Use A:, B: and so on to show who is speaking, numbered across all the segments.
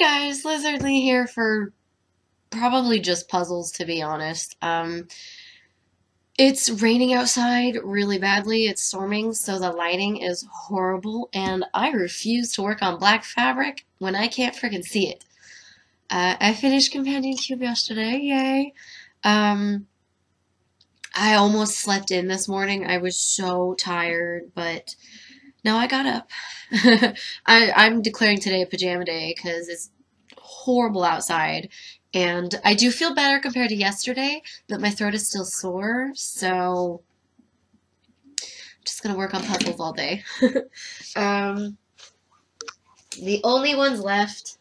A: guys, Lizardlea here for probably just puzzles to be honest. Um it's raining outside really badly. It's storming, so the lighting is horrible and I refuse to work on black fabric when I can't freaking see it. Uh, I finished Companion Cube yesterday, yay. Um I almost slept in this morning. I was so tired, but now I got up. I, I'm declaring today a pajama day because it's horrible outside. And I do feel better compared to yesterday, but my throat is still sore, so I'm just gonna work on puzzles all day. um, the only ones left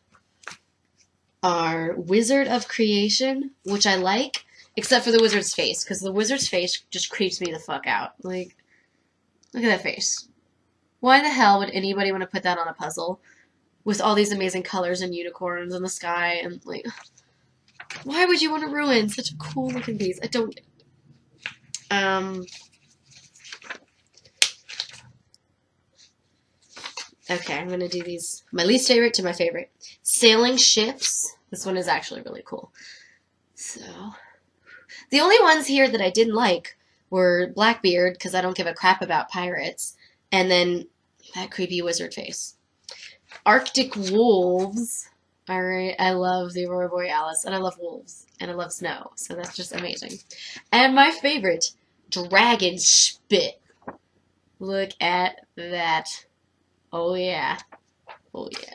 A: are Wizard of Creation, which I like, except for the wizard's face, because the wizard's face just creeps me the fuck out. Like, look at that face. Why the hell would anybody want to put that on a puzzle with all these amazing colors and unicorns in the sky and like why would you want to ruin such a cool looking piece? I don't um Okay, I'm gonna do these my least favorite to my favorite. Sailing ships. This one is actually really cool. So the only ones here that I didn't like were Blackbeard, because I don't give a crap about pirates, and then that creepy wizard face. Arctic wolves. Alright, I love the Aurora Borealis, and I love wolves, and I love snow, so that's just amazing. And my favorite, dragon spit. Look at that. Oh yeah. Oh yeah.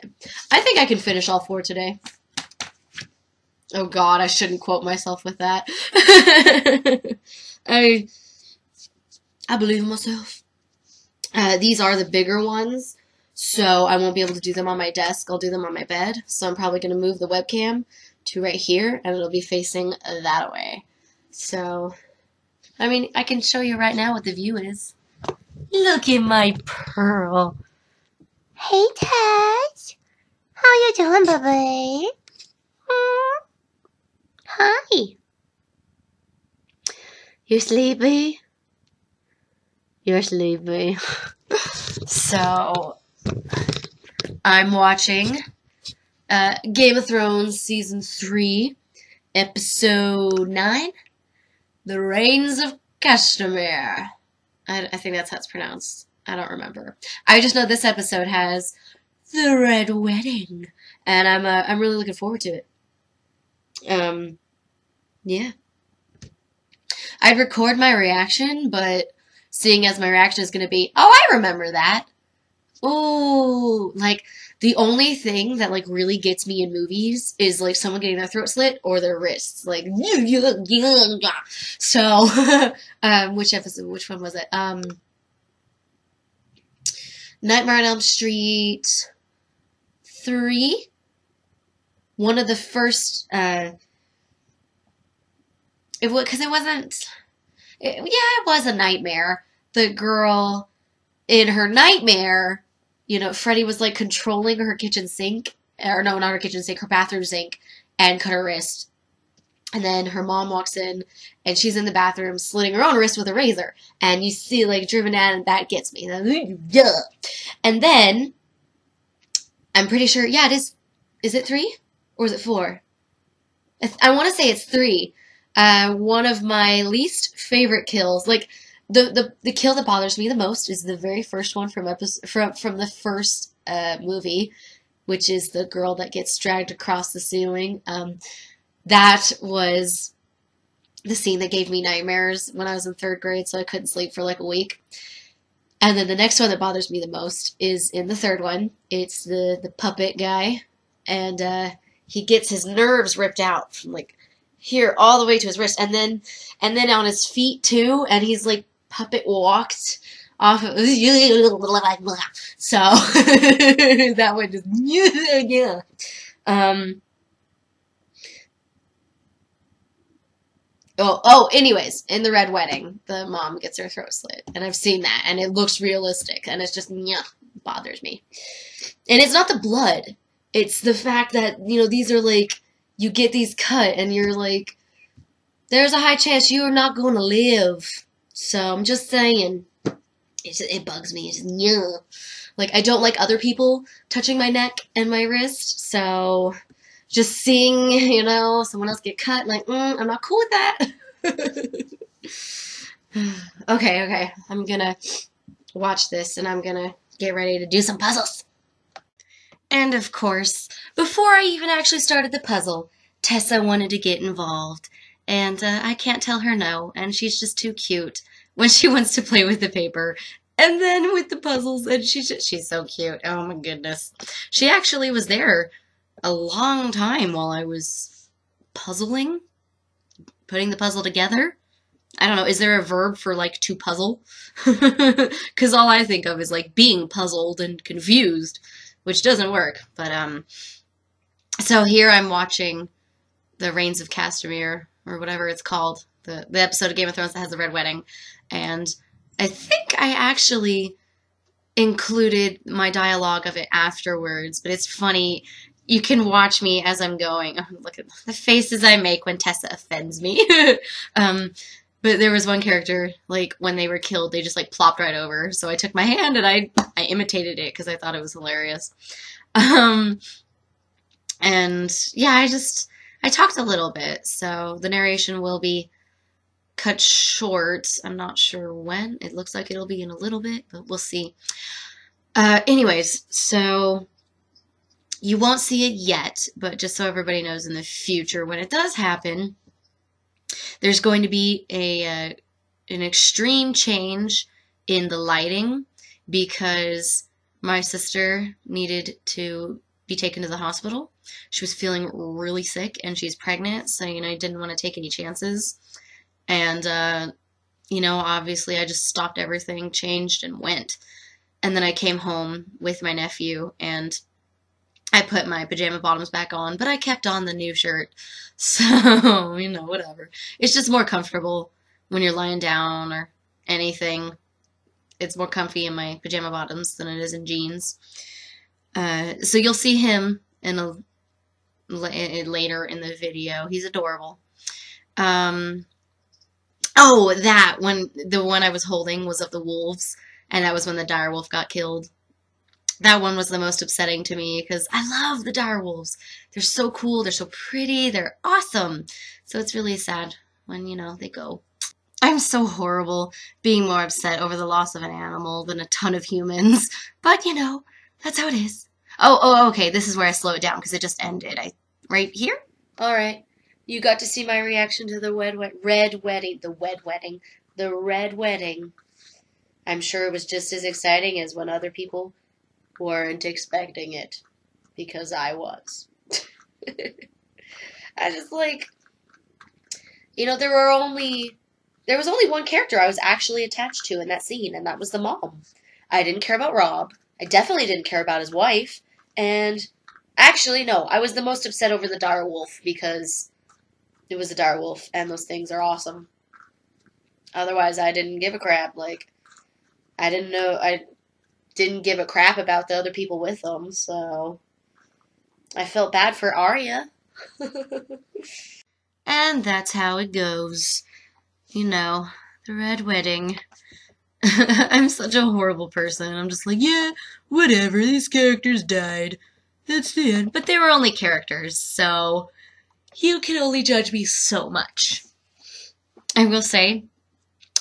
A: I think I can finish all four today. Oh god, I shouldn't quote myself with that. I I believe in myself. Uh, these are the bigger ones, so I won't be able to do them on my desk. I'll do them on my bed. So I'm probably going to move the webcam to right here, and it'll be facing that way. So, I mean, I can show you right now what the view is. Look at my pearl.
B: Hey, Tess. How you doing, baby? Hmm? Hi.
A: You sleepy? You're sleepy. so, I'm watching uh, Game of Thrones Season 3, Episode 9, The Rains of Castamere. I, I think that's how it's pronounced. I don't remember. I just know this episode has the Red Wedding, and I'm uh, I'm really looking forward to it. Um, yeah. I'd record my reaction, but seeing as my reaction is going to be, oh, I remember that. Oh, like the only thing that like really gets me in movies is like someone getting their throat slit or their wrists. Like, so, um, which episode? Which one was it? Um, Nightmare on Elm Street three. One of the first. Uh, it was because it wasn't. It, yeah, it was a nightmare. The girl in her nightmare, you know, Freddy was like controlling her kitchen sink, or no, not her kitchen sink, her bathroom sink, and cut her wrist. And then her mom walks in and she's in the bathroom slitting her own wrist with a razor. And you see like driven out and that gets me. And then I'm pretty sure, yeah, it is. Is it three? Or is it four? I, I want to say it's three. Uh, one of my least favorite kills, like the, the the kill that bothers me the most is the very first one from episode from from the first uh, movie, which is the girl that gets dragged across the ceiling. Um, that was the scene that gave me nightmares when I was in third grade, so I couldn't sleep for like a week. And then the next one that bothers me the most is in the third one. It's the the puppet guy, and uh, he gets his nerves ripped out from like here all the way to his wrist, and then and then on his feet too, and he's like puppet walked off of so that one just yeah um oh oh anyways in the red wedding the mom gets her throat slit and i've seen that and it looks realistic and it's just yeah bothers me. And it's not the blood it's the fact that you know these are like you get these cut and you're like there's a high chance you're not going to live so I'm just saying, it, it bugs me. It's yeah. Like, I don't like other people touching my neck and my wrist, so just seeing, you know, someone else get cut, like, mm, I'm not cool with that. okay, okay. I'm gonna watch this and I'm gonna get ready to do some puzzles. And of course, before I even actually started the puzzle, Tessa wanted to get involved. And uh, I can't tell her no, and she's just too cute when she wants to play with the paper. And then with the puzzles, and she's just, she's so cute. Oh my goodness. She actually was there a long time while I was puzzling, putting the puzzle together. I don't know, is there a verb for like to puzzle? Because all I think of is like being puzzled and confused, which doesn't work. But, um, so here I'm watching the Rains of Castamere, or whatever it's called, the, the episode of Game of Thrones that has the Red Wedding. And I think I actually included my dialogue of it afterwards, but it's funny. You can watch me as I'm going. look at the faces I make when Tessa offends me. um, but there was one character, like when they were killed, they just like plopped right over. So I took my hand and I I imitated it because I thought it was hilarious. Um, and yeah, I just I talked a little bit, so the narration will be cut short. I'm not sure when. It looks like it'll be in a little bit, but we'll see. Uh, anyways, so you won't see it yet, but just so everybody knows in the future, when it does happen, there's going to be a uh, an extreme change in the lighting because my sister needed to be taken to the hospital. She was feeling really sick and she's pregnant, so you know I didn't want to take any chances. And uh, you know, obviously I just stopped everything, changed and went. And then I came home with my nephew and I put my pajama bottoms back on, but I kept on the new shirt. So, you know, whatever. It's just more comfortable when you're lying down or anything. It's more comfy in my pajama bottoms than it is in jeans. Uh, so you'll see him in a later in the video. He's adorable. Um, oh, that one, the one I was holding was of the wolves, and that was when the dire wolf got killed that one was the most upsetting to me because I love the direwolves. They're so cool, they're so pretty, they're awesome. So it's really sad when, you know, they go. I'm so horrible being more upset over the loss of an animal than a ton of humans. But, you know, that's how it is. Oh, oh, okay, this is where I slow it down because it just ended. I Right here? All right. You got to see my reaction to the red, red wedding. The wed wedding. The red wedding. I'm sure it was just as exciting as when other people weren't expecting it because I was. I just like, you know, there were only, there was only one character I was actually attached to in that scene, and that was the mom. I didn't care about Robb. I definitely didn't care about his wife. And actually, no, I was the most upset over the dire wolf because it was a dire wolf, and those things are awesome. Otherwise, I didn't give a crap. Like, I didn't know. I didn't give a crap about the other people with them, so I felt bad for Arya. and that's how it goes. You know, the Red Wedding. I'm such a horrible person. I'm just like, yeah, whatever, these characters died. That's the end. But they were only characters, so you can only judge me so much. I will say,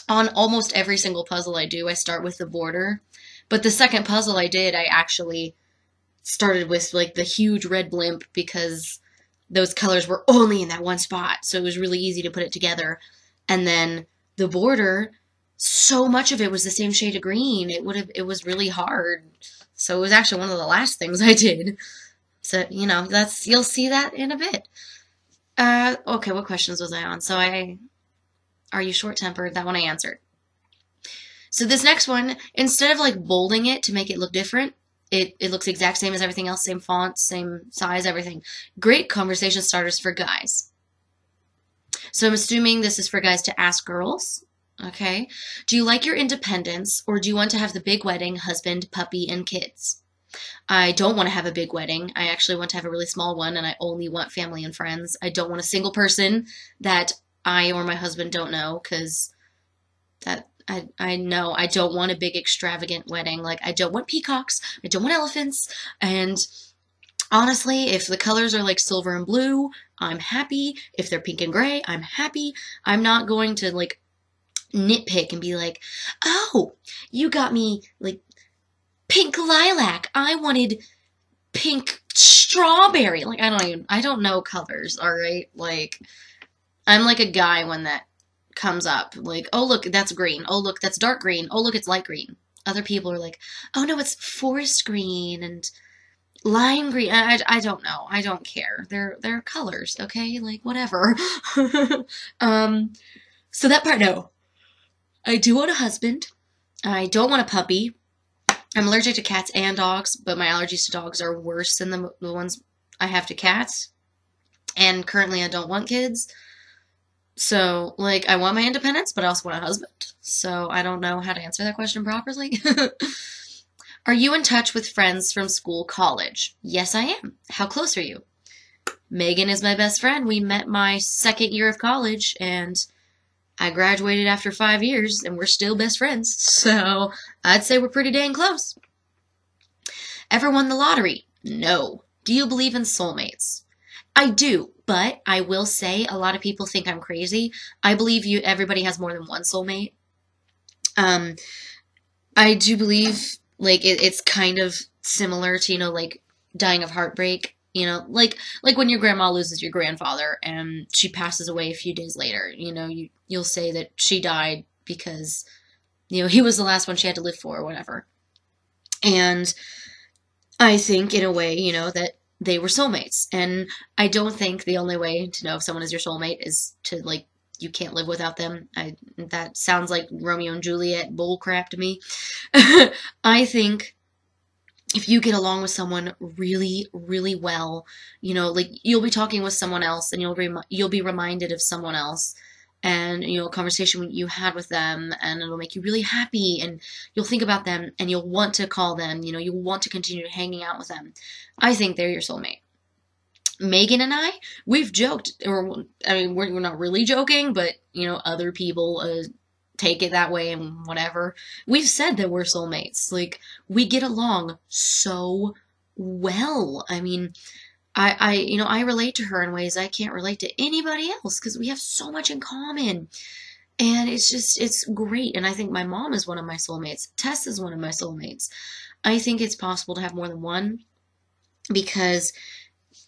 A: on almost every single puzzle I do, I start with the border but the second puzzle I did, I actually started with like the huge red blimp because those colors were only in that one spot. So it was really easy to put it together. And then the border, so much of it was the same shade of green. It would have it was really hard. So it was actually one of the last things I did. So, you know, that's you'll see that in a bit. Uh okay, what questions was I on? So I are you short tempered? That one I answered. So this next one, instead of like bolding it to make it look different, it, it looks exact same as everything else, same font, same size, everything. Great conversation starters for guys. So I'm assuming this is for guys to ask girls. Okay. Do you like your independence or do you want to have the big wedding, husband, puppy, and kids? I don't want to have a big wedding. I actually want to have a really small one and I only want family and friends. I don't want a single person that I or my husband don't know because that I I know I don't want a big extravagant wedding. Like I don't want peacocks. I don't want elephants. And honestly, if the colors are like silver and blue, I'm happy. If they're pink and gray, I'm happy. I'm not going to like nitpick and be like, "Oh, you got me like pink lilac. I wanted pink strawberry." Like I don't even I don't know colors, all right? Like I'm like a guy when that comes up. Like, "Oh, look, that's green. Oh, look, that's dark green. Oh, look, it's light green." Other people are like, "Oh no, it's forest green and lime green. I, I don't know. I don't care. They're they're colors, okay? Like whatever. um, so that part, no. I do want a husband. I don't want a puppy. I'm allergic to cats and dogs, but my allergies to dogs are worse than the, the ones I have to cats. And currently, I don't want kids. So, like, I want my independence, but I also want a husband. So, I don't know how to answer that question properly. Are you in touch with friends from school, college? Yes, I am. How close are you? Megan is my best friend. We met my second year of college and I graduated after five years and we're still best friends. So I'd say we're pretty dang close. Ever won the lottery? No. Do you believe in soulmates? I do, but I will say a lot of people think I'm crazy. I believe you everybody has more than one soulmate. Um I do believe like it, it's kind of similar to you know like dying of heartbreak you know like like when your grandma loses your grandfather and she passes away a few days later you know you you'll say that she died because you know he was the last one she had to live for or whatever and i think in a way you know that they were soulmates and i don't think the only way to know if someone is your soulmate is to like you can't live without them. I that sounds like Romeo and Juliet bullcrap to me. I think if you get along with someone really really well, you know, like you'll be talking with someone else and you'll be you'll be reminded of someone else and you know a conversation you had with them and it'll make you really happy and you'll think about them and you'll want to call them you know you'll want to continue hanging out with them. I think they're your soulmate. Megan and I, we've joked, or I mean, we're, we're not really joking, but you know, other people uh, take it that way and whatever. We've said that we're soulmates. Like we get along so well. I mean, I, I, you know, I relate to her in ways I can't relate to anybody else because we have so much in common. And it's just, it's great. And I think my mom is one of my soulmates. Tess is one of my soulmates. I think it's possible to have more than one because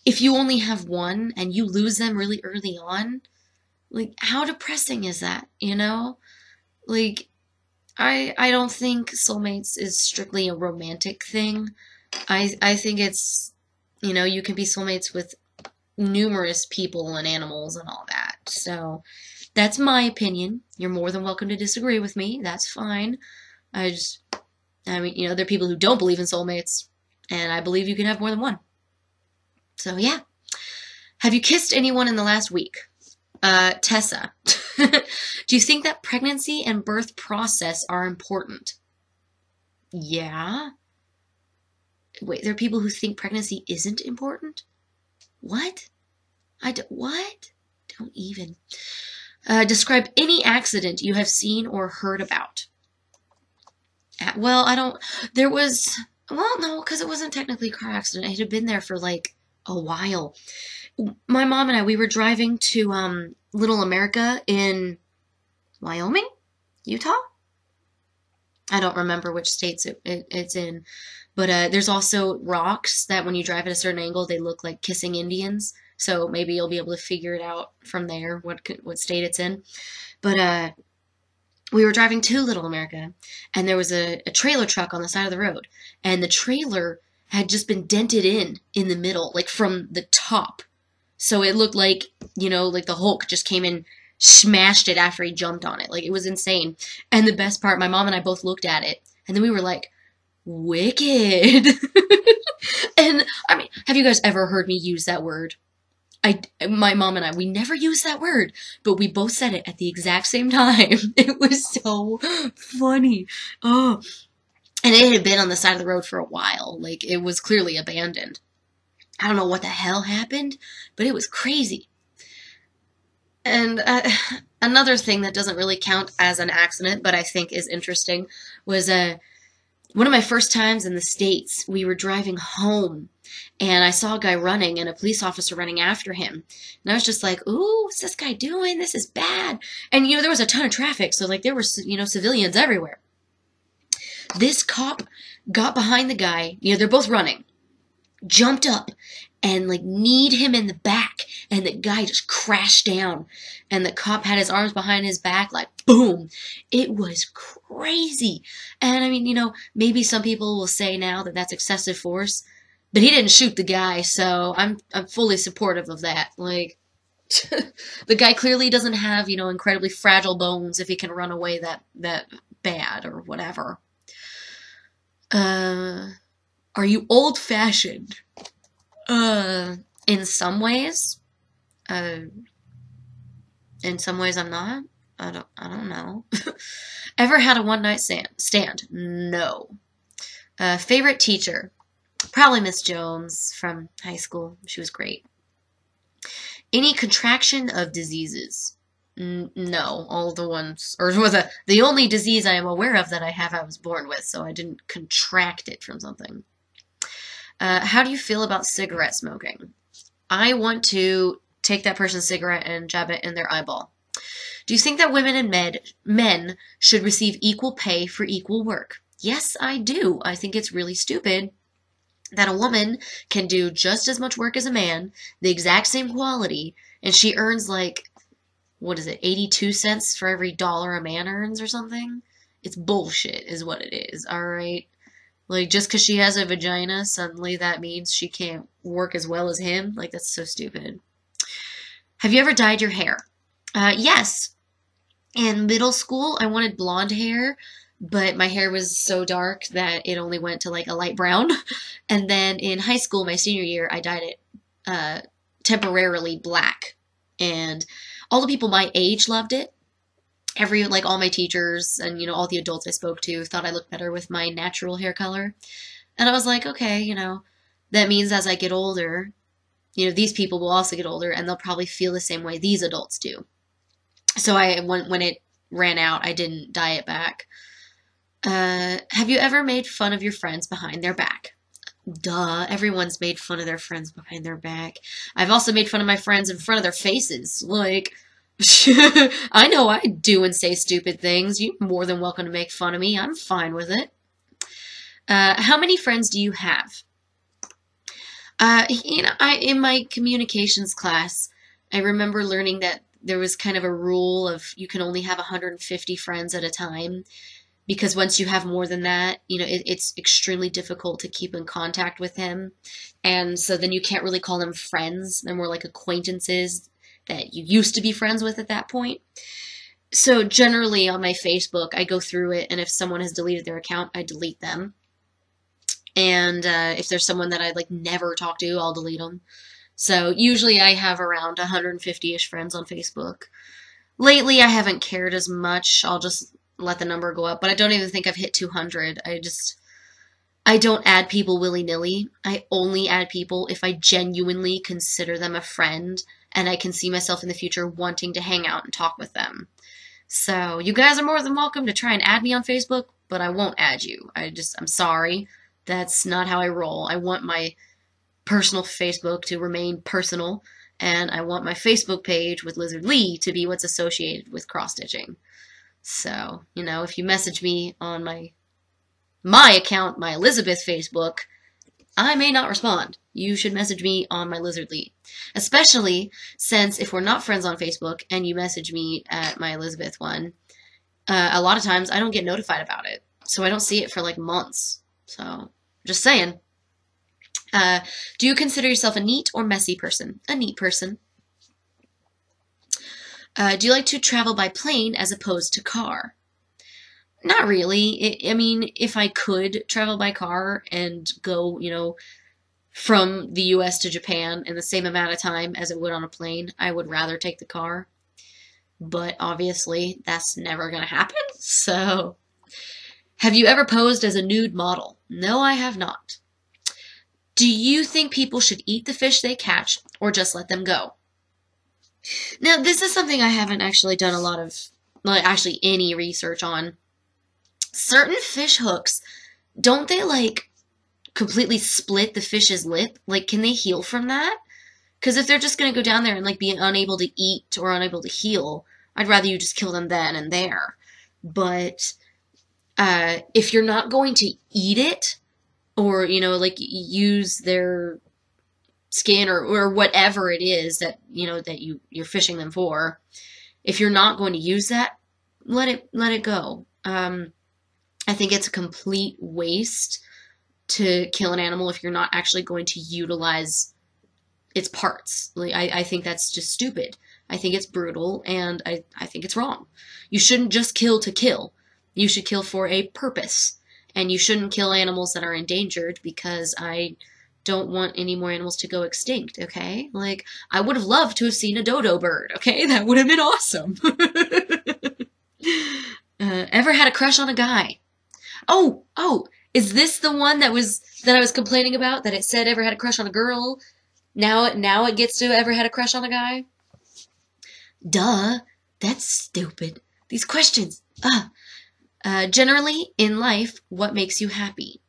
A: if you only have one and you lose them really early on, like how depressing is that, you know? Like I I don't think soulmates is strictly a romantic thing. I I think it's you know, you can be soulmates with numerous people and animals and all that. So that's my opinion. You're more than welcome to disagree with me. That's fine. I just I mean, you know, there are people who don't believe in soulmates, and I believe you can have more than one. So yeah. Have you kissed anyone in the last week? Uh, Tessa. Do you think that pregnancy and birth process are important? Yeah. Wait, there are people who think pregnancy isn't important? What? I don't, what? Don't even. Uh, describe any accident you have seen or heard about. Uh, well, I don't. There was. Well, no, because it wasn't technically a car accident. It had been there for like a while. My mom and I, we were driving to um, Little America in Wyoming, Utah. I don't remember which states it, it, it's in, but uh, there's also rocks that when you drive at a certain angle, they look like kissing Indians. So maybe you'll be able to figure it out from there what what state it's in. But uh, we were driving to Little America, and there was a, a trailer truck on the side of the road, and the trailer had just been dented in in the middle, like from the top. So it looked like, you know, like the Hulk just came in, smashed it after he jumped on it. Like it was insane. And the best part, my mom and I both looked at it, and then we were like, wicked. and I mean, have you guys ever heard me use that word? I, my mom and I, we never use that word, but we both said it at the exact same time. It was so funny. Oh, and it had been on the side of the road for a while. Like it was clearly abandoned. I don't know what the hell happened, but it was crazy. And uh, another thing that doesn't really count as an accident, but I think is interesting, was uh, one of my first times in the States. We were driving home and I saw a guy running and a police officer running after him. And I was just like, ooh, what's this guy doing? This is bad. And, you know, there was a ton of traffic, so, like, there were, you know, civilians everywhere. This cop got behind the guy. You know, they're both running. Jumped up and, like, kneed him in the back. And the guy just crashed down. And the cop had his arms behind his back, like, boom. It was crazy. And, I mean, you know, maybe some people will say now that that's excessive force but he didn't shoot the guy, so I'm I'm fully supportive of that. Like the guy clearly doesn't have, you know, incredibly fragile bones if he can run away that that bad or whatever. Uh are you old fashioned? Uh in some ways. Uh in some ways I'm not. I don't I don't know. Ever had a one night stand? No. Uh, favorite teacher? Probably Miss Jones from high school. She was great. Any contraction of diseases? No, all the ones, or was the the only disease I am aware of that I have, I was born with, so I didn't contract it from something. Uh, how do you feel about cigarette smoking? I want to take that person's cigarette and jab it in their eyeball. Do you think that women and men men should receive equal pay for equal work? Yes, I do. I think it's really stupid that a woman can do just as much work as a man, the exact same quality, and she earns like, what is it, 82 cents for every dollar a man earns or something? It's bullshit, is what it is, alright? Like, just because she has a vagina, suddenly that means she can't work as well as him? Like, that's so stupid. Have you ever dyed your hair? Uh, yes. In middle school, I wanted blonde hair but my hair was so dark that it only went to like a light brown. And then in high school, my senior year, I dyed it uh, temporarily black. And all the people my age loved it. Every, like all my teachers and, you know, all the adults I spoke to thought I looked better with my natural hair color. And I was like, okay, you know, that means as I get older, you know, these people will also get older and they'll probably feel the same way these adults do. So I, when, when it ran out, I didn't dye it back. Uh, have you ever made fun of your friends behind their back? Duh, everyone's made fun of their friends behind their back. I've also made fun of my friends in front of their faces. Like, I know I do and say stupid things. You're more than welcome to make fun of me. I'm fine with it. Uh, how many friends do you have? Uh, you know, I in my communications class, I remember learning that there was kind of a rule of you can only have 150 friends at a time because once you have more than that, you know, it, it's extremely difficult to keep in contact with him. And so then you can't really call them friends. They're more like acquaintances that you used to be friends with at that point. So generally on my Facebook, I go through it, and if someone has deleted their account, I delete them. And uh, if there's someone that I like never talk to, I'll delete them. So usually I have around 150-ish friends on Facebook. Lately, I haven't cared as much. I'll just let the number go up, but I don't even think I've hit 200. I just, I don't add people willy nilly. I only add people if I genuinely consider them a friend and I can see myself in the future wanting to hang out and talk with them. So you guys are more than welcome to try and add me on Facebook, but I won't add you. I just, I'm sorry. That's not how I roll. I want my personal Facebook to remain personal, and I want my Facebook page with Lizardlea to be what's associated with cross stitching. So, you know, if you message me on my my account, my Elizabeth Facebook, I may not respond. You should message me on my Lizardlea. Especially since if we're not friends on Facebook and you message me at my Elizabeth one, uh, a lot of times I don't get notified about it. So I don't see it for like months. So, just saying. Uh, do you consider yourself a neat or messy person? A neat person. Uh, do you like to travel by plane as opposed to car? Not really. I mean, if I could travel by car and go, you know, from the US to Japan in the same amount of time as it would on a plane, I would rather take the car. But obviously, that's never going to happen. So, have you ever posed as a nude model? No, I have not. Do you think people should eat the fish they catch or just let them go? Now, this is something I haven't actually done a lot of, like, actually any research on. Certain fish hooks, don't they, like, completely split the fish's lip? Like, can they heal from that? Because if they're just going to go down there and, like, be unable to eat or unable to heal, I'd rather you just kill them then and there. But, uh, if you're not going to eat it, or, you know, like, use their skin or, or whatever it is that you know that you you're fishing them for if you're not going to use that let it let it go. Um, i think it's a complete waste to kill an animal if you're not actually going to utilize its parts. Like i, I think that's just stupid. I think it's brutal and I, I think it's wrong. You shouldn't just kill to kill. You should kill for a purpose. And you shouldn't kill animals that are endangered because i don't want any more animals to go extinct, okay? Like, I would have loved to have seen a dodo bird, okay? That would have been awesome. uh, ever had a crush on a guy? Oh, oh, is this the one that was that I was complaining about? That it said ever had a crush on a girl? Now, it now it gets to ever had a crush on a guy? Duh, that's stupid. These questions. Uh, uh, generally, in life, what makes you happy?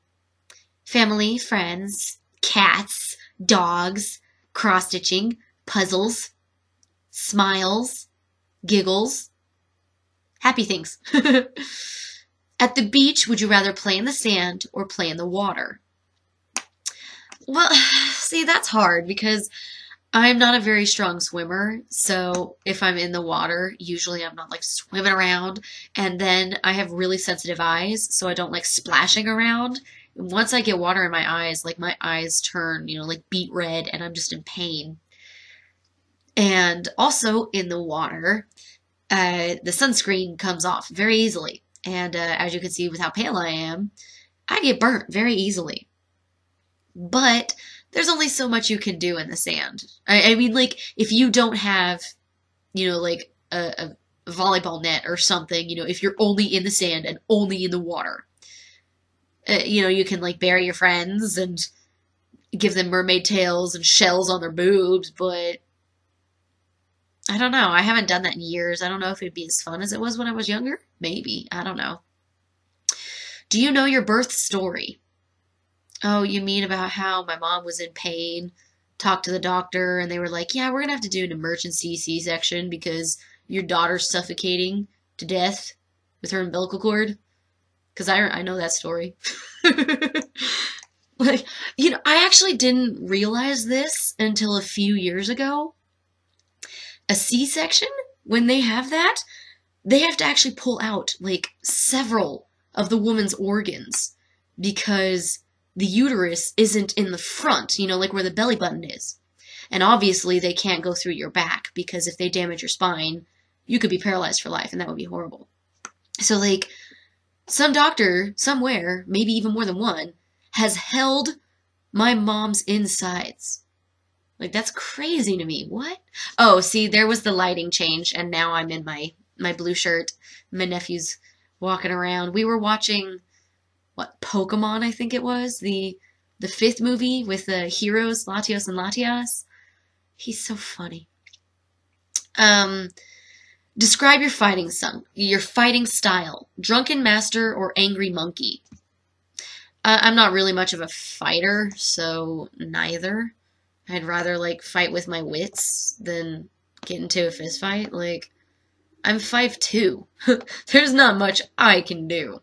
A: Family, friends, cats, dogs, cross stitching, puzzles, smiles, giggles, happy things. At the beach, would you rather play in the sand or play in the water? Well, see, that's hard because I'm not a very strong swimmer. So if I'm in the water, usually I'm not like swimming around. And then I have really sensitive eyes, so I don't like splashing around once I get water in my eyes, like my eyes turn, you know, like beet red and I'm just in pain. And also in the water, uh, the sunscreen comes off very easily. And uh, as you can see with how pale I am, I get burnt very easily. But there's only so much you can do in the sand. I, I mean, like, if you don't have, you know, like a, a volleyball net or something, you know, if you're only in the sand and only in the water, uh, you know, you can like bury your friends and give them mermaid tails and shells on their boobs, but I don't know. I haven't done that in years. I don't know if it'd be as fun as it was when I was younger. Maybe. I don't know. Do you know your birth story? Oh, you mean about how my mom was in pain, talked to the doctor, and they were like, yeah, we're going to have to do an emergency C section because your daughter's suffocating to death with her umbilical cord? Because I, I know that story. like, you know, I actually didn't realize this until a few years ago. A C section, when they have that, they have to actually pull out like several of the woman's organs because the uterus isn't in the front, you know, like where the belly button is. And obviously, they can't go through your back because if they damage your spine, you could be paralyzed for life, and that would be horrible. So, like, some doctor, somewhere, maybe even more than one, has held my mom's insides. Like that's crazy to me. What? Oh, see, there was the lighting change, and now I'm in my my blue shirt. My nephew's walking around. We were watching what Pokemon, I think it was the the fifth movie with the heroes Latios and Latias. He's so funny. Um, Describe your fighting son, your fighting style. Drunken master or angry monkey. Uh, I'm not really much of a fighter, so neither. I'd rather like fight with my wits than get into a fist fight. Like, I'm five two. There's not much I can do.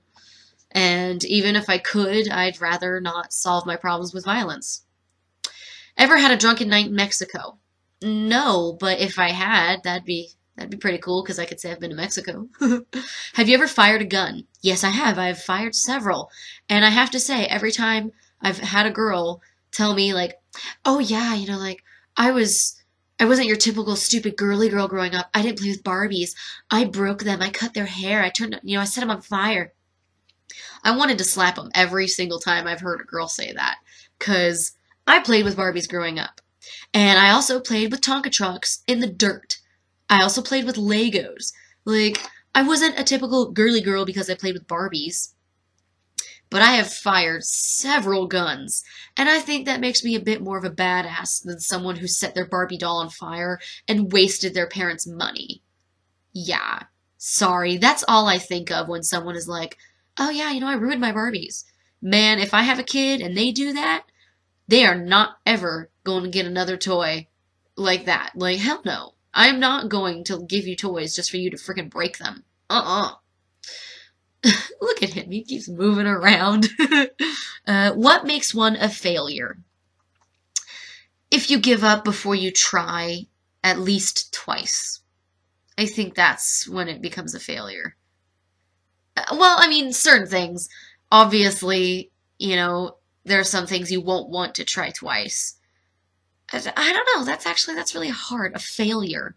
A: And even if I could, I'd rather not solve my problems with violence. Ever had a drunken night in Mexico? No, but if I had, that'd be That'd be pretty cool because I could say I've been to Mexico. have you ever fired a gun? Yes, I have. I've fired several. And I have to say, every time I've had a girl tell me, like, oh, yeah, you know, like, I was. I wasn't your typical stupid girly girl growing up. I didn't play with Barbies. I broke them. I cut their hair. I turned, you know, I set them on fire. I wanted to slap them every single time I've heard a girl say that. Because I played with Barbies growing up. And I also played with Tonka trucks in the dirt. I also played with Legos. Like, I wasn't a typical girly girl because I played with Barbies. but I have fired several guns, and I think that makes me a bit more of a badass than someone who set their Barbie doll on fire and wasted their parents' money. Yeah, sorry, that's all I think of when someone is like, oh yeah, you know, I ruined my Barbies. Man, if I have a kid and they do that, they are not ever going to get another toy like that. Like, hell no. I'm not going to give you toys just for you to freaking break them. Uh uh Look at him. He keeps moving around. uh, what makes one a failure? If you give up before you try at least twice. I think that's when it becomes a failure. Uh, well, I mean, certain things. Obviously, you know, there are some things you won't want to try twice. I don't know. That's actually that's really hard. A failure.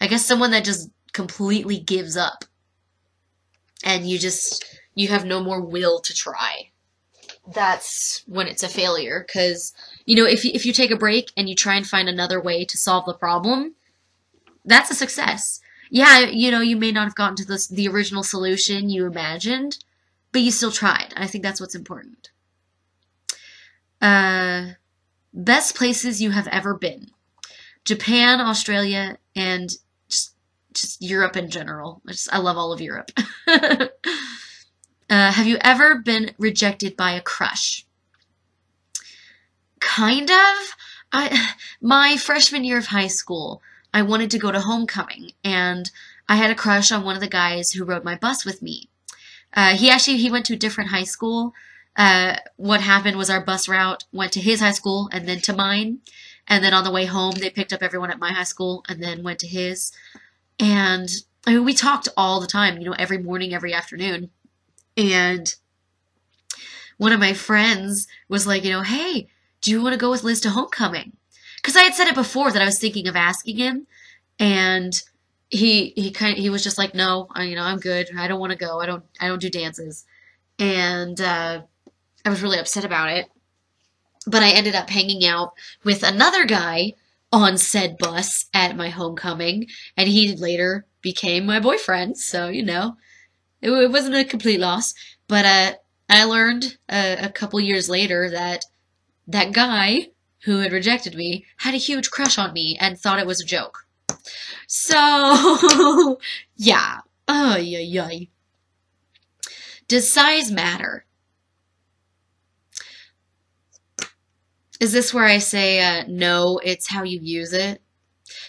A: I guess someone that just completely gives up. And you just you have no more will to try. That's when it's a failure cuz you know, if you, if you take a break and you try and find another way to solve the problem, that's a success. Yeah, you know, you may not have gotten to this, the original solution you imagined, but you still tried. I think that's what's important. Uh, best places you have ever been Japan, Australia, and just, just Europe in general. I, just, I love all of Europe. uh, have you ever been rejected by a crush? Kind of. I, my freshman year of high school, I wanted to go to homecoming, and I had a crush on one of the guys who rode my bus with me. Uh, he actually he went to a different high school, uh, what happened was our bus route went to his high school and then to mine. And then on the way home, they picked up everyone at my high school and then went to his. And I mean, we talked all the time, you know, every morning, every afternoon. And one of my friends was like, you know, hey, do you want to go with Liz to homecoming? Because I had said it before that I was thinking of asking him. And he he kind of, he was just like, no, I, you know, I'm good. I don't want to go. I don't I don't do dances. And uh, I was really upset about it. But I ended up hanging out with another guy on said bus at my homecoming, and he later became my boyfriend. So, you know, it, it wasn't a complete loss. But uh, I learned uh, a couple years later that that guy who had rejected me had a huge crush on me and thought it was a joke. So, yeah. Oh, yeah, yeah. Does size matter? Is this where I say uh, no? It's how you use it.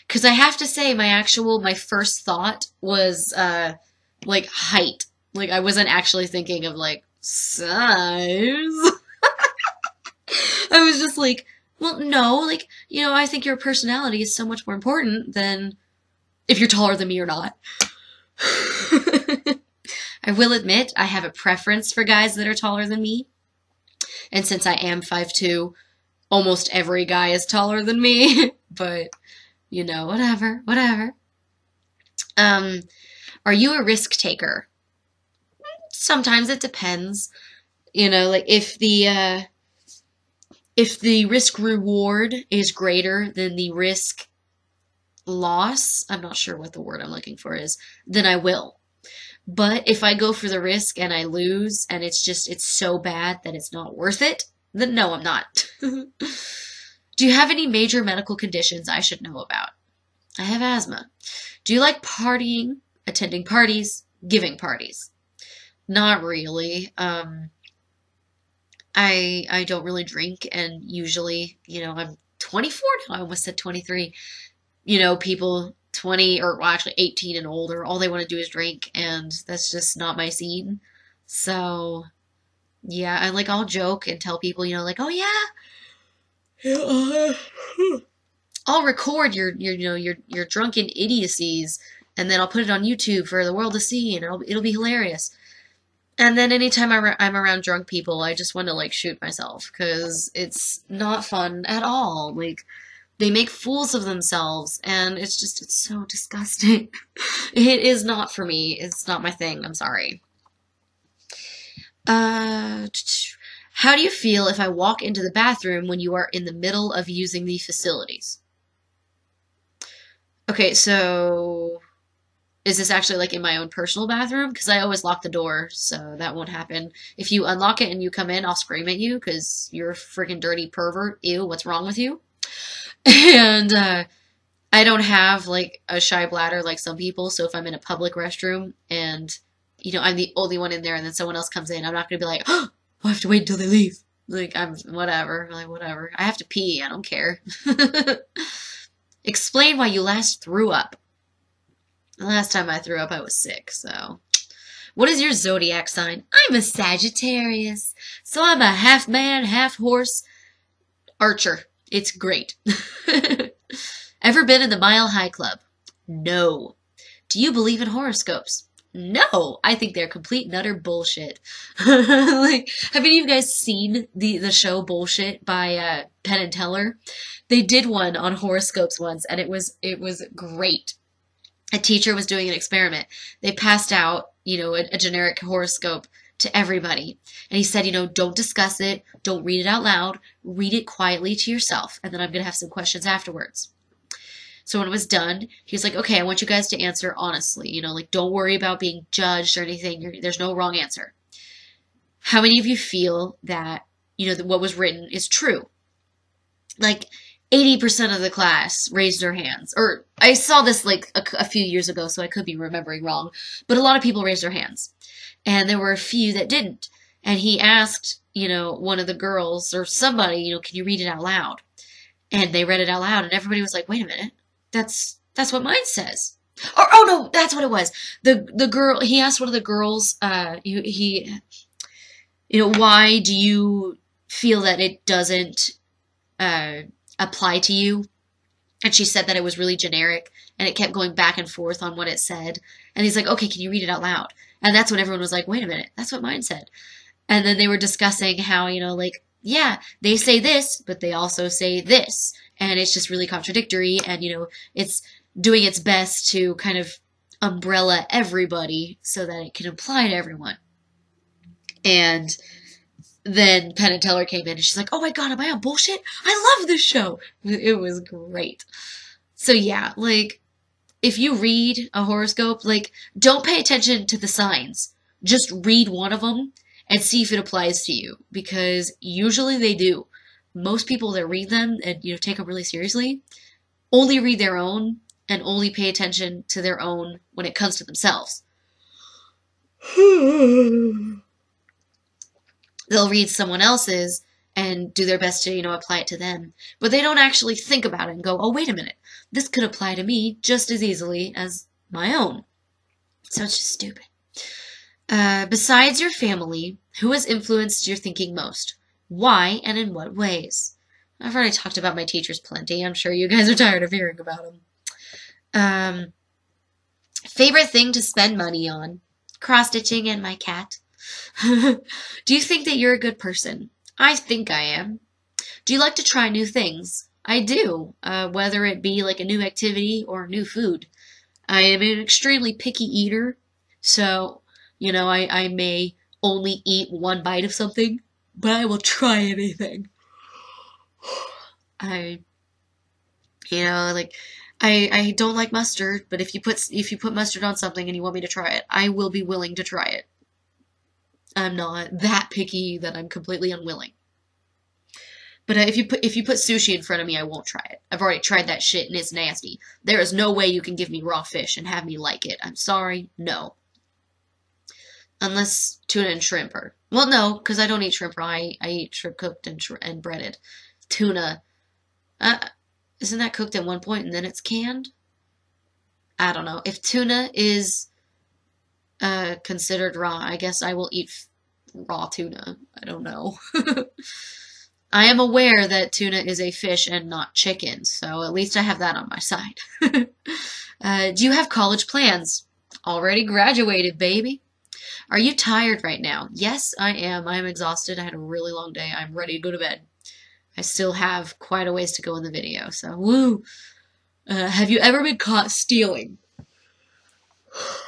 A: Because I have to say, my actual my first thought was uh, like height. Like I wasn't actually thinking of like size. I was just like, well, no, like you know, I think your personality is so much more important than if you're taller than me or not. I will admit I have a preference for guys that are taller than me. And since I am 5'2", almost every guy is taller than me, but you know, whatever, whatever. Um, are you a risk taker? Sometimes it depends. You know, like if the uh, if the risk reward is greater than the risk loss, I'm not sure what the word I'm looking for is, then I will. But if I go for the risk and I lose and it's just it's so bad that it's not worth it, then no, I'm not. Do you have any major medical conditions I should know about? I have asthma. Do you like partying, attending parties, giving parties? Not really. Um, I I don't really drink, and usually, you know, I'm 24 now. I almost said 23. You know, people 20 or well, actually 18 and older, all they want to do is drink, and that's just not my scene. So yeah, I like I'll joke and tell people, you know, like, oh yeah, I'll record your your you know your your drunken idiocies, and then I'll put it on YouTube for the world to see, and it'll it'll be hilarious. And then anytime I'm, I'm around drunk people, I just want to like shoot myself because it's not fun at all. Like they make fools of themselves, and it's just it's so disgusting. it is not for me. It's not my thing. I'm sorry. Uh, how do you feel if I walk into the bathroom when you are in the middle of using the facilities? Okay, so is this actually like in my own personal bathroom? Because I always lock the door, so that won't happen. If you unlock it and you come in, I'll scream at you because you're a freaking dirty pervert. Ew, what's wrong with you? And uh, I don't have like a shy bladder like some people, so if I'm in a public restroom and you know I'm the only one in there, and then someone else comes in, I'm not gonna be like, oh, I have to wait until they leave. Like I'm whatever, like whatever. I have to pee. I don't care. Explain why you last threw up. The last time I threw up, I was sick, so. What is your zodiac sign? I'm a Sagittarius. So I'm a half man, half horse archer. It's great. Ever been in the Mile High Club? No. Do you believe in horoscopes? No, I think they're complete and utter bullshit. like, have any of you guys seen the the show Bullshit by uh, Penn and Teller? They did one on horoscopes once, and it was it was great a teacher was doing an experiment. They passed out, you know, a, a, generic horoscope to everybody. And he said, you know, don't discuss it, don't read it out loud, read it quietly to yourself, and then I'm going to have some questions afterwards. So when it was done, he was like, okay, I want you guys to answer honestly. You know, like, don't worry about being judged or anything. You're, there's no wrong answer. How many of you feel that, you know, that what was written is true? Like, 80% of the class raised their hands. Or I saw this like a, a, few years ago, so I could be remembering wrong. But a lot of people raised their hands. And there were a few that didn't. And he asked, you know, one of the girls or somebody, you know, can you read it out loud? And they read it out loud and everybody was like, wait a minute. That's, that's what mine says. Or, oh no, that's what it was. The, the girl, he asked one of the girls, uh, he, he you know, why do you feel that it doesn't, uh, apply to you. And she said that it was really generic and it kept going back and forth on what it said. And he's like, okay, can you read it out loud? And that's when everyone was like, wait a minute, that's what mine said. And then they were discussing how, you know, like, yeah, they say this, but they also say this. And it's just really contradictory. And, you know, it's doing its best to kind of umbrella everybody so that it can apply to everyone. And then Penn and Teller came in and she's like, oh my god, am I on bullshit? I love this show. It was great. So yeah, like, if you read a horoscope, like, don't pay attention to the signs. Just read one of them and see if it applies to you because usually they do. Most people that read them and, you know, take them really seriously only read their own and only pay attention to their own when it comes to themselves. they'll read someone else's and do their best to, you know, apply it to them. But they don't actually think about it and go, oh, wait a minute, this could apply to me just as easily as my own. So it's just stupid. Uh, besides your family, who has influenced your thinking most? Why and in what ways? I've already talked about my teachers plenty. I'm sure you guys are tired of hearing about them. Um, favorite thing to spend money on? Cross stitching and my cat. Do you think that you're a good person? I think I am. Do you like to try new things? I do, uh, whether it be like a new activity or new food. I am an extremely picky eater, so, you know, I, I may only eat one bite of something, but I will try anything. I, you know, like, I, I don't like mustard, but if you put if you put mustard on something and you want me to try it, I will be willing to try it. I'm not that picky that I'm completely unwilling. But uh, if you put if you put sushi in front of me, I won't try it. I've already tried that shit and it's nasty. There is no way you can give me raw fish and have me like it. I'm sorry, no. Unless tuna and shrimp are well, no, because I don't eat shrimp raw. I, I eat shrimp cooked and and breaded. Tuna, uh, isn't that cooked at one point and then it's canned? I don't know. If tuna is uh, considered raw. I guess I will eat raw tuna. I don't know. I am aware that tuna is a fish and not chicken, so at least I have that on my side. uh, do you have college plans? Already graduated, baby. Are you tired right now? Yes, I am. I am exhausted. I had a really long day. I'm ready to go to bed. I still have quite a ways to go in the video, so woo! Uh, have you ever been caught stealing?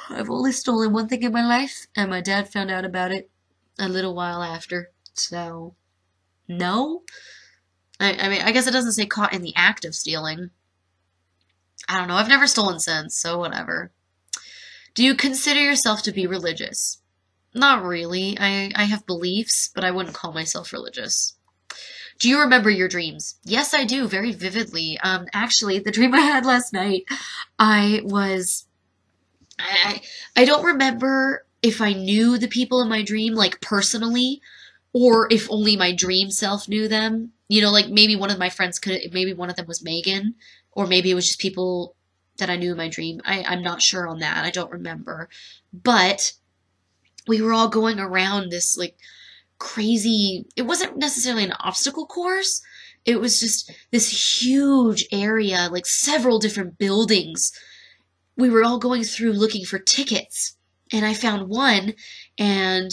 A: I've only stolen one thing in my life, and my dad found out about it a little while after. So, no. I, I mean, I guess it doesn't say caught in the act of stealing. I don't know. I've never stolen since, so whatever. Do you consider yourself to be religious? Not really. I, I have beliefs, but I wouldn't call myself religious. Do you remember your dreams? Yes, I do, very vividly. Um, actually, the dream I had last night, I was, I, I don't remember if I knew the people in my dream, like personally, or if only my dream self knew them. You know, like maybe one of my friends could, maybe one of them was Megan, or maybe it was just people that I knew in my dream. I, I'm not sure on that. I don't remember. But we were all going around this like crazy, it wasn't necessarily an obstacle course. It was just this huge area, like several different buildings. We were all going through looking for tickets. And I found one, and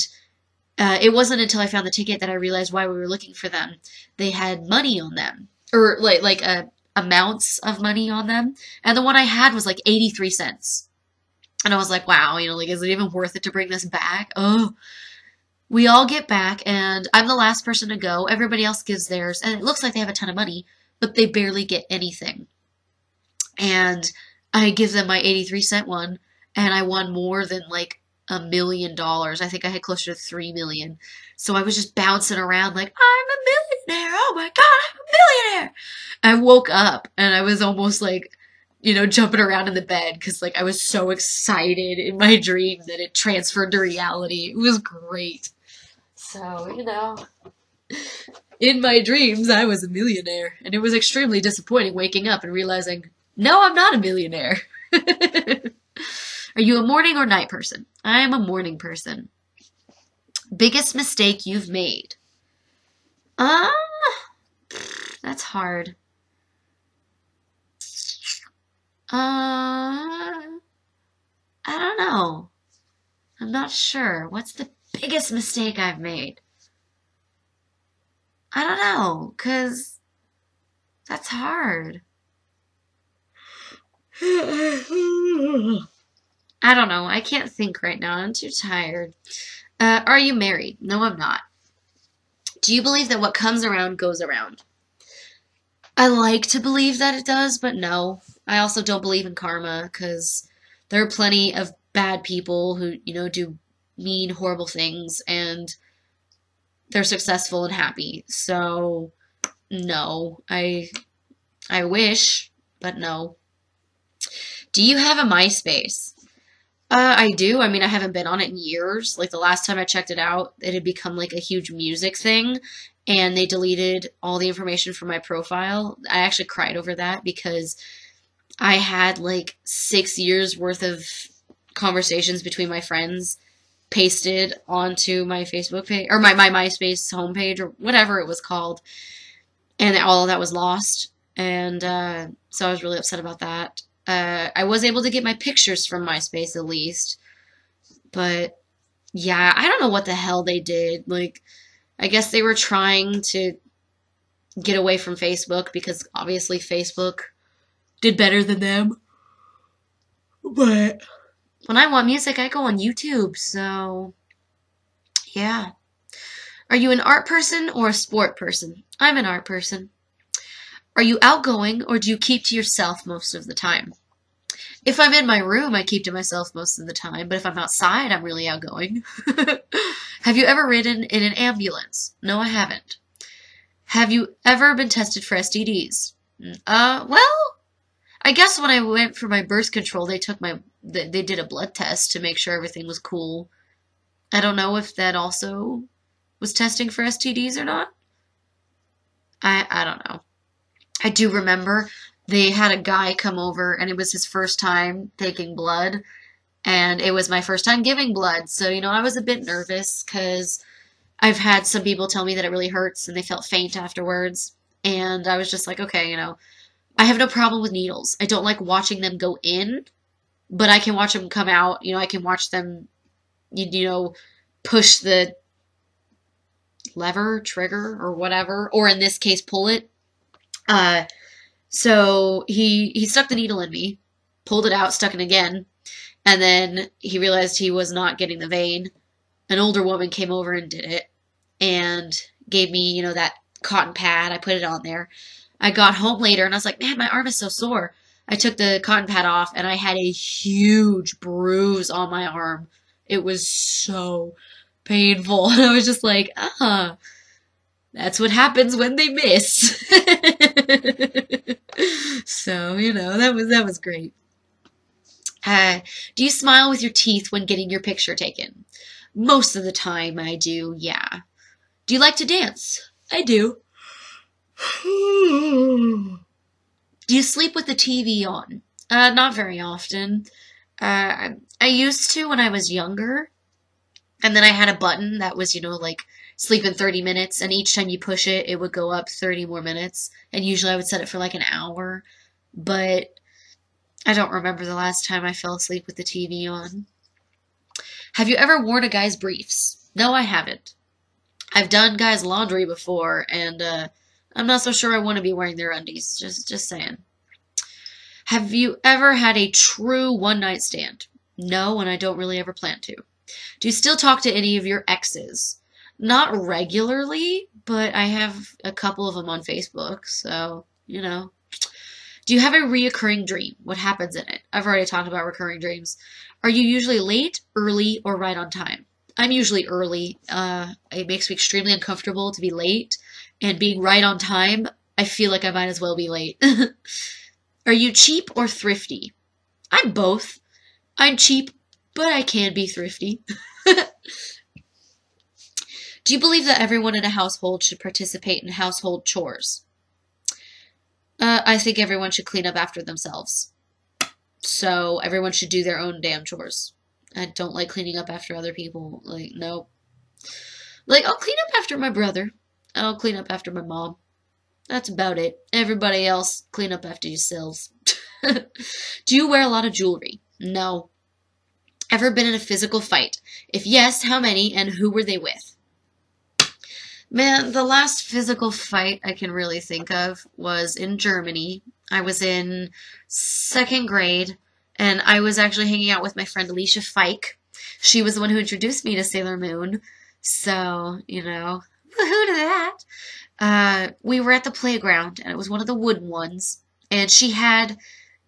A: uh, it wasn't until I found the ticket that I realized why we were looking for them. They had money on them, or like like uh, amounts of money on them, and the one I had was like eighty three cents. And I was like, wow, you know, like is it even worth it to bring this back? Oh, we all get back, and I'm the last person to go. Everybody else gives theirs, and it looks like they have a ton of money, but they barely get anything. And I give them my 83 cent one, and I won more than like a million dollars. I think I had closer to three million. So I was just bouncing around like, I'm a millionaire. Oh my God, I'm a millionaire. I woke up and I was almost like, you know, jumping around in the bed because like I was so excited in my dream that it transferred to reality. It was great. So, you know, in my dreams, I was a millionaire. And it was extremely disappointing waking up and realizing, no, I'm not a millionaire. Are you a morning or night person? I am a morning person. Biggest mistake you've made? Uh, that's hard. Uh, I don't know. I'm not sure. What's the biggest mistake I've made? I don't know, cause that's hard. I don't know. I can't think right now. I'm too tired. Uh, are you married? No, I'm not. Do you believe that what comes around goes around? I like to believe that it does, but no. I also don't believe in karma because there are plenty of bad people who, you know, do mean, horrible things and they're successful and happy. So, no. I I wish, but no. Do you have a MySpace? Uh, I do. I mean, I haven't been on it in years. Like the last time I checked it out, it had become like a huge music thing, and they deleted all the information from my profile. I actually cried over that because I had like six years worth of conversations between my friends pasted onto my Facebook page or my, my MySpace homepage or whatever it was called, and all of that was lost. And uh, so I was really upset about that. Uh, I was able to get my pictures from MySpace at least. But yeah, I don't know what the hell they did. Like, I guess they were trying to get away from Facebook because obviously Facebook did better than them. But when I want music, I go on YouTube, so yeah. Are you an art person or a sport person? I'm an art person. Are you outgoing or do you keep to yourself most of the time? If I'm in my room, I keep to myself most of the time, but if I'm outside, I'm really outgoing. Have you ever ridden in an ambulance? No, I haven't. Have you ever been tested for STDs? Uh, well, I guess when I went for my birth control, they took my, they did a blood test to make sure everything was cool. I don't know if that also was testing for STDs or not. I, I don't know. I do remember they had a guy come over and it was his first time taking blood and it was my first time giving blood. So, you know, I was a bit nervous cuz I've had some people tell me that it really hurts and they felt faint afterwards. And I was just like, okay, you know, I have no problem with needles. I don't like watching them go in, but I can watch them come out. You know, I can watch them, you, you know, push the lever, trigger, or whatever, or in this case, pull it. Uh, so he he stuck the needle in me, pulled it out, stuck it again, and then he realized he was not getting the vein. An older woman came over and did it, and gave me you know that cotton pad. I put it on there. I got home later and I was like, man, my arm is so sore. I took the cotton pad off and I had a huge bruise on my arm. It was so painful. And I was just like, ah, that's what happens when they miss. so, you know, that was that was great. Uh, do you smile with your teeth when getting your picture taken? Most of the time I do, yeah. Do you like to dance? I do. Do you sleep with the TV on? Uh, not very often. Uh, I used to when I was younger. And then I had a button that was, you know, like sleep in 30 minutes. And each time you push it, it would go up 30 more minutes. And usually I would set it for like an hour. But I don't remember the last time I fell asleep with the TV on. Have you ever worn a guy's briefs? No, I haven't. I've done guys' laundry before, and uh, I'm not so sure I want to be wearing their undies. Just, just saying. Have you ever had a true one night stand? No, and I don't really ever plan to. Do you still talk to any of your exes? Not regularly, but I have a couple of them on Facebook, so, you know. Do you have a reoccurring dream? What happens in it? I've already talked about recurring dreams. Are you usually late, early, or right on time? I'm usually early. Uh, it makes me extremely uncomfortable to be late, and being right on time, I feel like I might as well be late. Are you cheap or thrifty? I'm both. I'm cheap, but I can be thrifty. Do you believe that everyone in a household should participate in household chores? Uh, I think everyone should clean up after themselves. So everyone should do their own damn chores. I don't like cleaning up after other people. Like, no. Like, I'll clean up after my brother. I'll clean up after my mom. That's about it. Everybody else, clean up after yourselves. Do you wear a lot of jewelry? No. Ever been in a physical fight? If yes, how many and who were they with? Man, the last physical fight I can really think of was in Germany. I was in second grade, and I was actually hanging out with my friend Alicia Fike. She was the one who introduced me to Sailor Moon. So, you know, woohoo to that. Uh, we were at the playground, and it was one of the wooden ones. And she had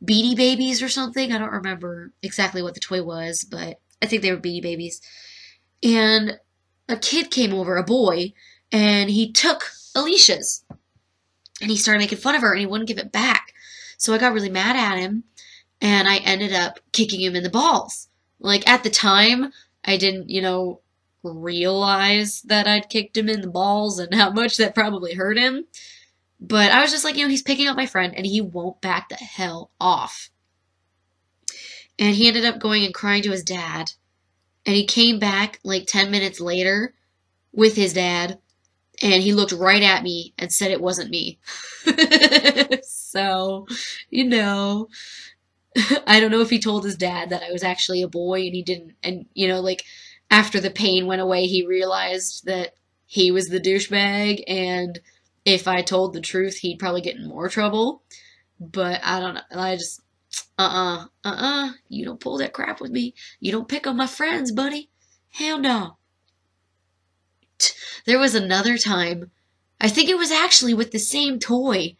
A: Beanie Babies or something. I don't remember exactly what the toy was, but I think they were Beanie Babies. And a kid came over, a boy, and he took Alicia's. And he started making fun of her and he wouldn't give it back. So I got really mad at him and I ended up kicking him in the balls. Like at the time, I didn't, you know, realize that I'd kicked him in the balls and how much that probably hurt him. But I was just like, you know, he's picking up my friend and he won't back the hell off. And he ended up going and crying to his dad. And he came back like 10 minutes later with his dad and he looked right at me and said it wasn't me. so, you know, I don't know if he told his dad that I was actually a boy and he didn't, and, you know, like, after the pain went away, he realized that he was the douchebag, and if I told the truth, he'd probably get in more trouble. But I don't know. I just, uh uh-uh, uh, uh-uh, you don't pull that crap with me. You don't pick on my friends, buddy. Hell no. There was another time, I think it was actually with the same toy.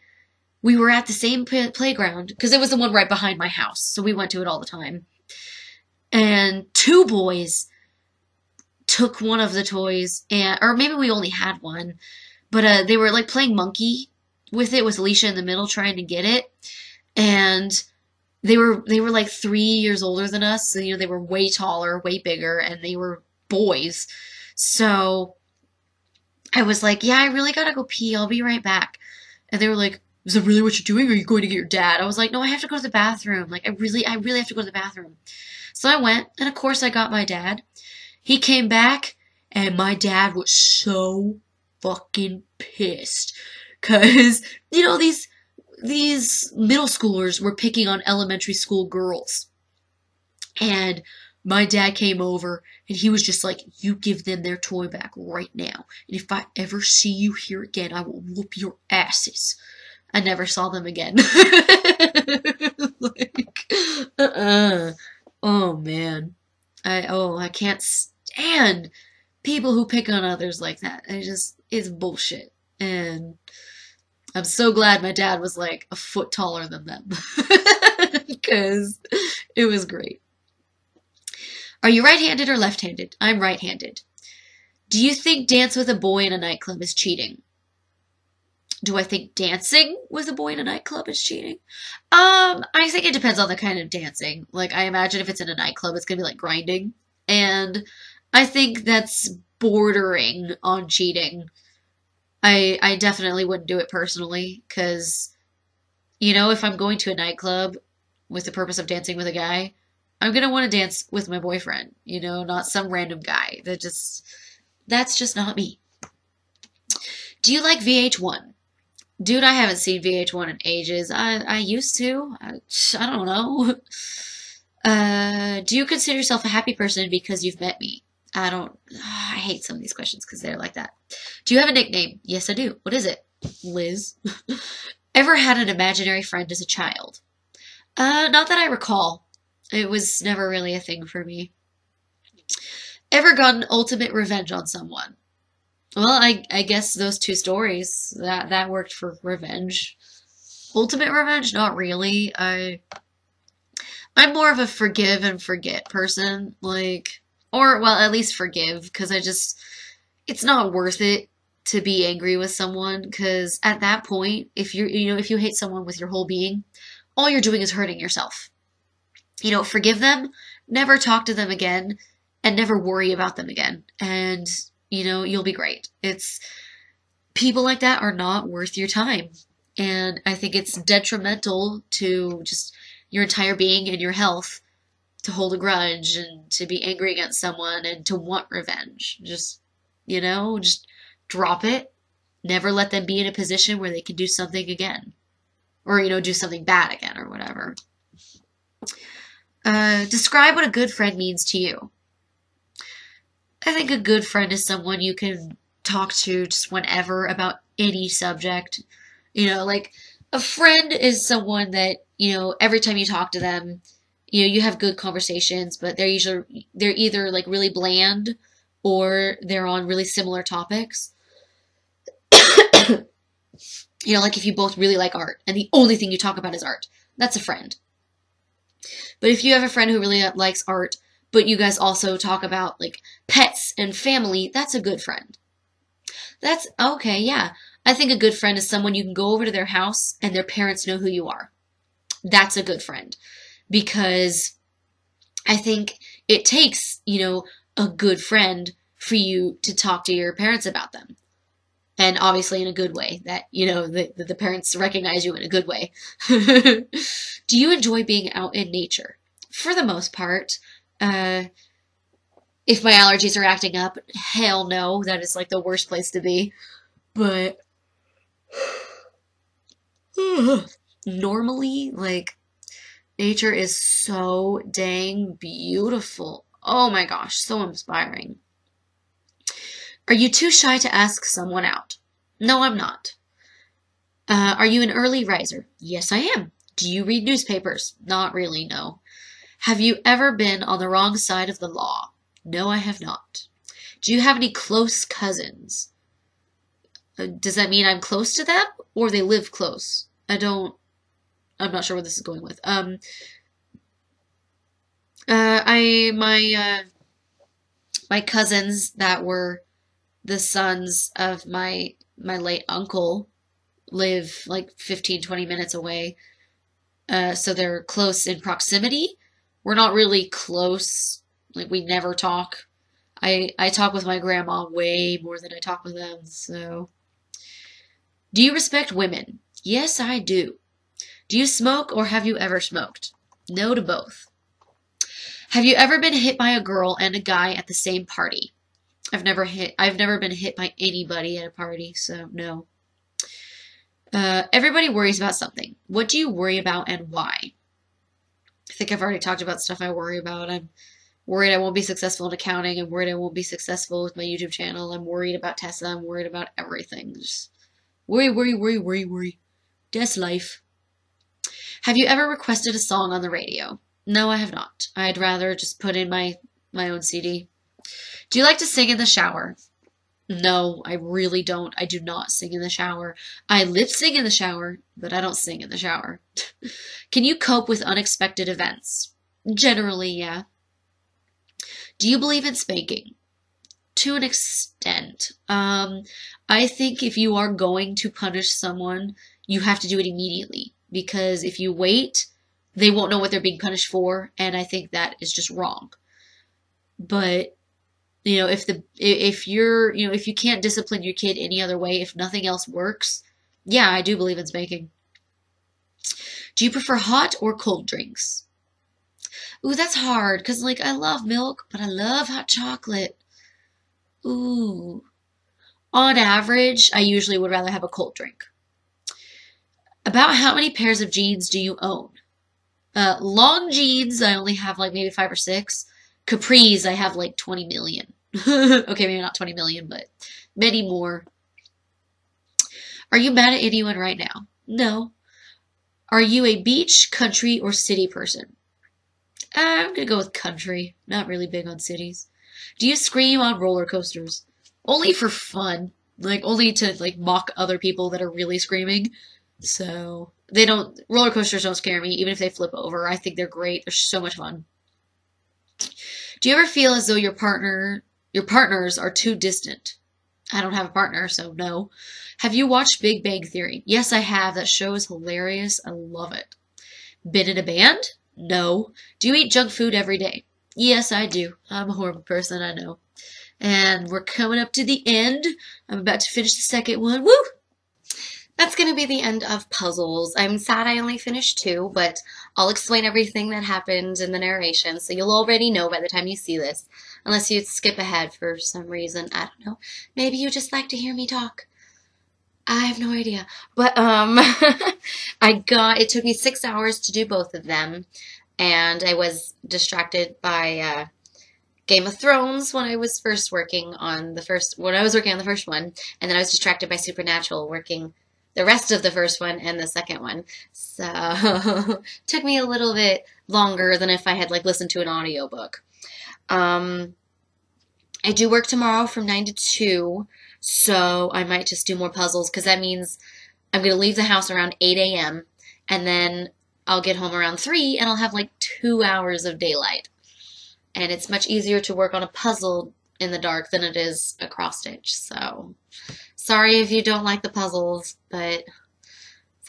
A: We were at the same playground because it was the one right behind my house, so we went to it all the time. And two boys took one of the toys, and or maybe we only had one, but uh, they were like playing monkey with it with Alicia in the middle trying to get it, and they were they were like three years older than us, so you know they were way taller, way bigger, and they were boys. So I was like, yeah, I really gotta go pee. I'll be right back. And they were like, is that really what you're doing? Are you going to get your dad? I was like, no, I have to go to the bathroom. Like, I really, I really have to go to the bathroom. So I went, and of course I got my dad. He came back, and my dad was so fucking pissed. Cause, you know, these, these middle schoolers were picking on elementary school girls. And my dad came over and he was just like, You give them their toy back right now. And if I ever see you here again, I will whoop your asses. I never saw them again. like, uh uh Oh man. I, oh, I can't stand people who pick on others like that. I just, it's bullshit. And I'm so glad my dad was like a foot taller than them because it was great. Are you right handed or left handed? I'm right handed. Do you think dance with a boy in a nightclub is cheating? Do I think dancing with a boy in a nightclub is cheating? Um, I think it depends on the kind of dancing. Like, I imagine if it's in a nightclub, it's gonna be like grinding. And I think that's bordering on cheating. I I definitely wouldn't do it personally because, you know, if I'm going to a nightclub with the purpose of dancing with a guy, I'm gonna want to dance with my boyfriend. You know, not some random guy. That just that's just not me. Do you like VH1? Dude, I haven't seen VH1 in ages. I I used to. I, I don't know. Uh, do you consider yourself a happy person because you've met me? I don't. I hate some of these questions because they're like that. Do you have a nickname? Yes, I do. What is it? Liz. Ever had an imaginary friend as a child? Uh, not that I recall. It was never really a thing for me. Ever gotten ultimate revenge on someone? Well, I I guess those two stories that that worked for revenge. Ultimate revenge, not really. I I'm more of a forgive and forget person, like or well, at least forgive because I just it's not worth it to be angry with someone because at that point, if you're you know if you hate someone with your whole being, all you're doing is hurting yourself. You know, forgive them, never talk to them again, and never worry about them again, and you know you'll be great. It's people like that are not worth your time, and I think it's detrimental to just your entire being and your health to hold a grudge and to be angry against someone and to want revenge. Just, you know, just drop it. Never let them be in a position where they can do something again. Or, you know, do something bad again or whatever. Uh, describe what a good friend means to you. I think a good friend is someone you can talk to just whenever about any subject. You know, like a friend is someone that you know, every time you talk to them, you know, you have good conversations, but they're usually they're either like really bland or they're on really similar topics. you know, like if you both really like art and the only thing you talk about is art, that's a friend. But if you have a friend who really likes art, but you guys also talk about like pets and family, that's a good friend. That's okay, yeah. I think a good friend is someone you can go over to their house and their parents know who you are that's a good friend because I think it takes, you know, a good friend for you to talk to your parents about them. And obviously in a good way that, you know, the, the parents recognize you in a good way. Do you enjoy being out in nature? For the most part. Uh, if my allergies are acting up, hell no, that is like the worst place to be. But normally, like, nature is so dang beautiful. Oh my gosh, so inspiring. Are you too shy to ask someone out? No, I'm not. Uh, are you an early riser? Yes, I am. Do you read newspapers? Not really, no. Have you ever been on the wrong side of the law? No, I have not. Do you have any close cousins? Uh, does that mean I'm close to them or they live close? I don't I'm not sure where this is going with. Um, uh, I my uh, my cousins that were the sons of my my late uncle live like 15 20 minutes away. Uh, so they're close in proximity. We're not really close. Like we never talk. I i talk with my grandma way more than i talk with them so. Do you respect women? Yes i do do you smoke or have you ever smoked? No to both. Have you ever been hit by a girl and a guy at the same party? I've never hit I've never been hit by anybody at a party, so no. Uh, everybody worries about something. What do you worry about and why? I think I've already talked about stuff I worry about. I'm worried I won't be successful in accounting. I'm worried I won't be successful with my YouTube channel. I'm worried about Tesla. I'm worried about everything. Just worry, worry, worry, worry, worry. That's life. Have you ever requested a song on the radio? No, I have not. I'd rather just put in my my own CD. Do you like to sing in the shower? No, I really don't. I do not sing in the shower. I lip sing in the shower, but I don't sing in the shower. Can you cope with unexpected events? Generally, yeah. Do you believe in spanking? To an extent. Um, I think if you are going to punish someone, you have to do it immediately. Because if you wait, they won't know what they're being punished for, and I think that is just wrong. But you know, if the if you're you know if you can't discipline your kid any other way, if nothing else works, yeah, I do believe in spanking. Do you prefer hot or cold drinks? Ooh, that's hard because like I love milk, but I love hot chocolate. Ooh. On average, I usually would rather have a cold drink. About how many pairs of jeans do you own? Uh, long jeans, I only have like maybe five or six. Capris, I have like 20 million. okay, maybe not 20 million, but many more. Are you mad at anyone right now? No. Are you a beach, country, or city person? Uh, I'm gonna go with country. Not really big on cities. Do you scream on roller coasters? Only for fun. Like, only to, like, mock other people that are really screaming. So, they don't, roller coasters don't scare me, even if they flip over. I think they're great. They're so much fun. Do you ever feel as though your partner, your partners are too distant? I don't have a partner, so no. Have you watched Big Bang Theory? Yes, I have. That show is hilarious. I love it. Been in a band? No. Do you eat junk food every day? Yes, I do. I'm a horrible person, I know. And we're coming up to the end. I'm about to finish the second one. Woo! That's going to be the end of puzzles. I'm sad I only finished two, but I'll explain everything that happened in the narration, so you'll already know by the time you see this. Unless you skip ahead for some reason. I don't know. Maybe you just like to hear me talk. I have no idea. But, um, I got, it took me six hours to do both of them, and I was distracted by, uh, Game of Thrones when I was first working on the first, when I was working on the first one, and then I was distracted by Supernatural working the rest of the first one and the second one. So took me a little bit longer than if I had like listened to an audiobook. Um I do work tomorrow from 9 to 2, so I might just do more puzzles because that means I'm going to leave the house around 8 a.m. and then I'll get home around 3 and I'll have like two hours of daylight. And it's much easier to work on a puzzle in the dark than it is a cross stitch, so Sorry if you don't like the puzzles, but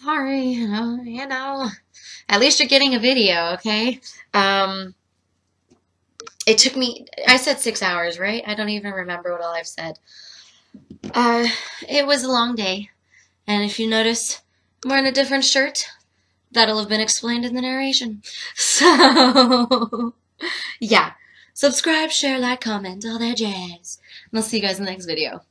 A: sorry, you know, you know. At least you're getting a video, okay? Um, it took me, I said six hours, right? I don't even remember what all I've said. Uh, it was a long day. And if you notice, I'm wearing a different shirt. That'll have been explained in the narration. So, yeah. Subscribe, share, like, comment, all that jazz. And I'll see you guys in the next video.